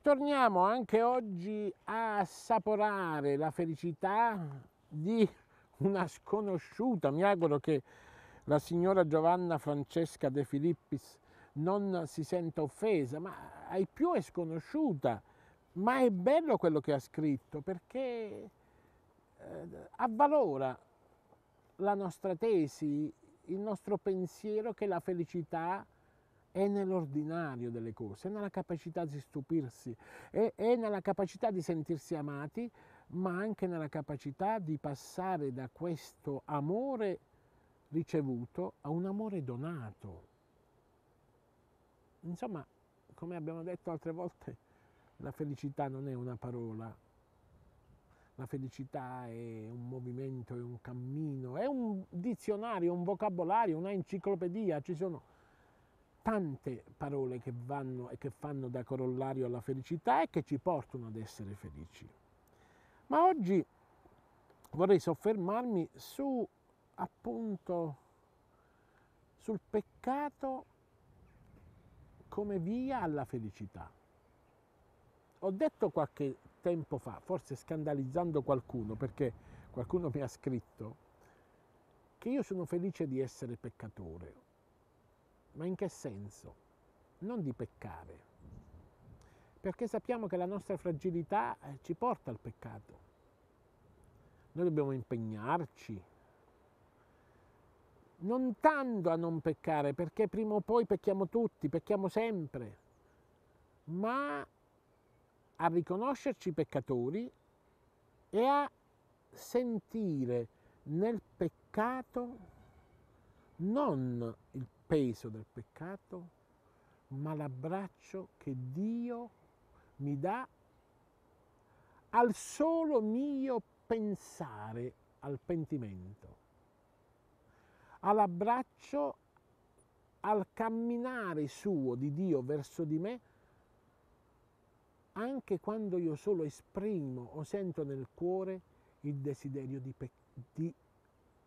torniamo anche oggi a assaporare la felicità di una sconosciuta. Mi auguro che la signora Giovanna Francesca De Filippis non si senta offesa, ma ai più è sconosciuta. Ma è bello quello che ha scritto perché eh, avvalora la nostra tesi, il nostro pensiero che la felicità è nell'ordinario delle cose, è nella capacità di stupirsi, è, è, nella capacità di sentirsi amati, ma anche nella capacità di passare da questo amore ricevuto a un amore donato. Insomma, come abbiamo detto altre volte, la felicità non è una parola, la felicità è un movimento, è un cammino, è un dizionario, un vocabolario, una enciclopedia, ci sono tante parole che vanno e che fanno da corollario alla felicità e che ci portano ad essere felici. Ma oggi vorrei soffermarmi su appunto sul peccato come via alla felicità. Ho detto qualche tempo fa, forse scandalizzando qualcuno, perché qualcuno mi ha scritto che io sono felice di essere peccatore. Ma in che senso? Non di peccare, perché sappiamo che la nostra fragilità eh, ci porta al peccato. Noi dobbiamo impegnarci, non tanto a non peccare, perché prima o poi pecchiamo tutti, pecchiamo sempre, ma a riconoscerci peccatori e a sentire nel peccato non il peso del peccato, ma l'abbraccio che Dio mi dà al solo mio pensare al pentimento, all'abbraccio, al camminare suo di Dio verso di me, anche quando io solo esprimo o sento nel cuore il desiderio di, di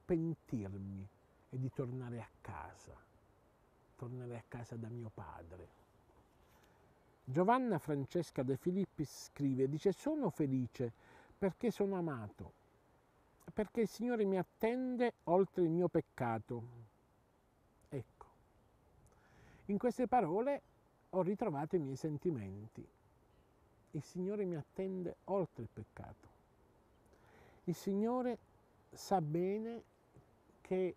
pentirmi e di tornare a casa tornerei a casa da mio padre. Giovanna Francesca De Filippis scrive, dice sono felice perché sono amato, perché il Signore mi attende oltre il mio peccato. Ecco, in queste parole ho ritrovato i miei sentimenti. Il Signore mi attende oltre il peccato. Il Signore sa bene che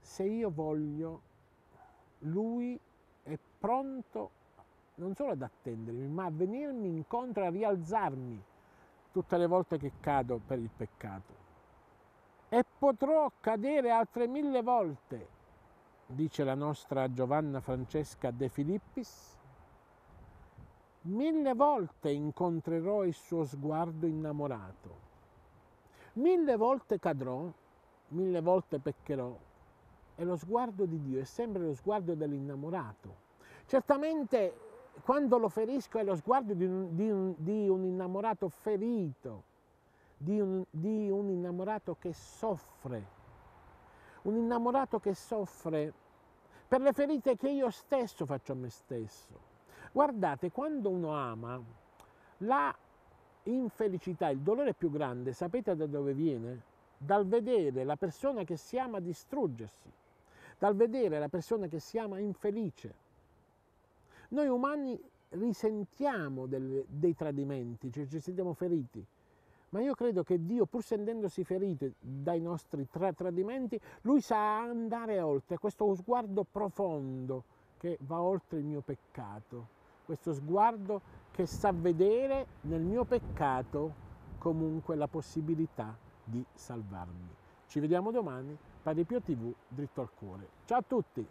se io voglio lui è pronto non solo ad attendermi, ma a venirmi incontro, a rialzarmi tutte le volte che cado per il peccato. E potrò cadere altre mille volte, dice la nostra Giovanna Francesca De Filippis, mille volte incontrerò il suo sguardo innamorato, mille volte cadrò, mille volte peccherò, e lo sguardo di Dio è sempre lo sguardo dell'innamorato. Certamente quando lo ferisco è lo sguardo di un, di un, di un innamorato ferito, di un, di un innamorato che soffre, un innamorato che soffre per le ferite che io stesso faccio a me stesso. Guardate, quando uno ama, la infelicità, il dolore più grande, sapete da dove viene? Dal vedere la persona che si ama distruggersi dal vedere la persona che si ama infelice. Noi umani risentiamo del, dei tradimenti, cioè ci sentiamo feriti, ma io credo che Dio, pur sentendosi ferito dai nostri tra tradimenti, Lui sa andare oltre, questo sguardo profondo che va oltre il mio peccato, questo sguardo che sa vedere nel mio peccato comunque la possibilità di salvarmi. Ci vediamo domani Padre Pio TV, dritto al cuore. Ciao a tutti!